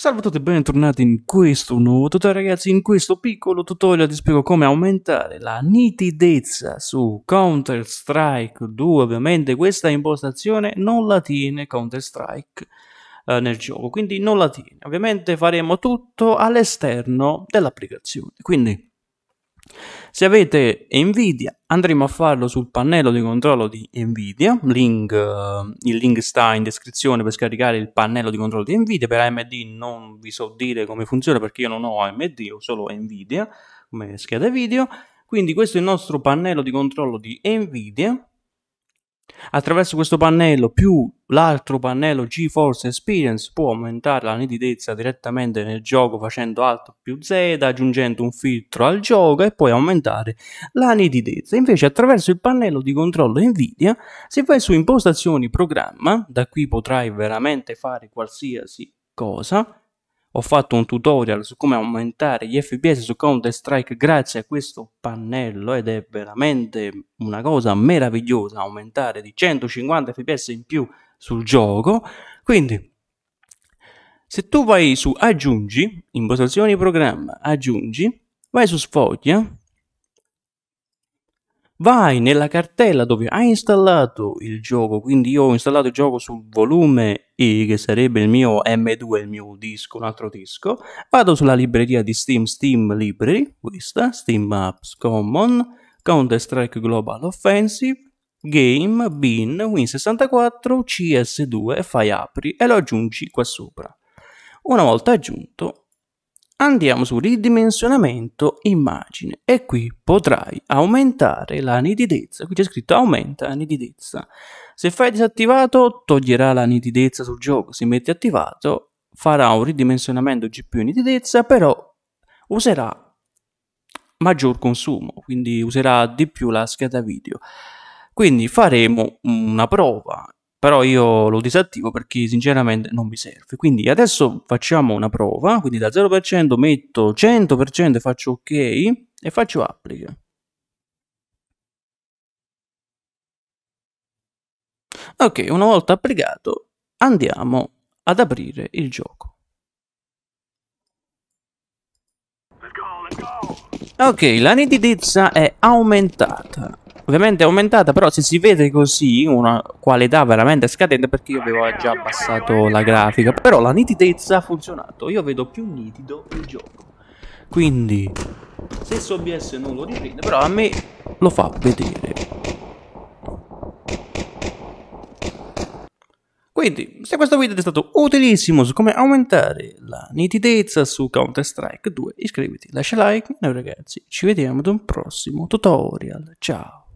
Salve a tutti e bentornati in questo nuovo tutorial ragazzi, in questo piccolo tutorial ti spiego come aumentare la nitidezza su Counter Strike 2, ovviamente questa impostazione non la tiene Counter Strike eh, nel gioco, quindi non la tiene, ovviamente faremo tutto all'esterno dell'applicazione, quindi se avete Nvidia andremo a farlo sul pannello di controllo di Nvidia, link, uh, il link sta in descrizione per scaricare il pannello di controllo di Nvidia, per AMD non vi so dire come funziona perché io non ho AMD, ho solo Nvidia come scheda video, quindi questo è il nostro pannello di controllo di Nvidia, Attraverso questo pannello più l'altro pannello GeForce Experience può aumentare la nitidezza direttamente nel gioco facendo Alt più Z, aggiungendo un filtro al gioco e poi aumentare la nitidezza. Invece attraverso il pannello di controllo Nvidia, se vai su impostazioni programma, da qui potrai veramente fare qualsiasi cosa, ho fatto un tutorial su come aumentare gli fps su Counter Strike grazie a questo pannello ed è veramente una cosa meravigliosa aumentare di 150 fps in più sul gioco. Quindi se tu vai su aggiungi impostazioni programma aggiungi vai su sfoglia vai nella cartella dove hai installato il gioco, quindi io ho installato il gioco sul volume E, che sarebbe il mio M2, il mio disco, un altro disco, vado sulla libreria di Steam, Steam Library, questa, Steam Apps Common, Counter-Strike Global Offensive, Game, Bin, Win64, CS2 e fai apri e lo aggiungi qua sopra. Una volta aggiunto, Andiamo su ridimensionamento immagine e qui potrai aumentare la nitidezza. Qui c'è scritto aumenta la nitidezza. Se fai disattivato toglierà la nitidezza sul gioco, se metti attivato farà un ridimensionamento GPU nitidezza, però userà maggior consumo, quindi userà di più la scheda video. Quindi faremo una prova però io lo disattivo perché sinceramente non mi serve. Quindi adesso facciamo una prova, quindi da 0% metto 100% e faccio ok e faccio applica. Ok, una volta applicato andiamo ad aprire il gioco. Ok, la nitidezza è aumentata ovviamente è aumentata però se si vede così una qualità veramente scadente perché io avevo già abbassato la grafica. Però la nitidezza ha funzionato io vedo più nitido il gioco. Quindi stesso OBS non lo riprende però a me lo fa vedere. Quindi se questo video è stato utilissimo su come aumentare la nitidezza su Counter Strike 2 iscriviti lascia like noi ragazzi ci vediamo ad un prossimo tutorial. Ciao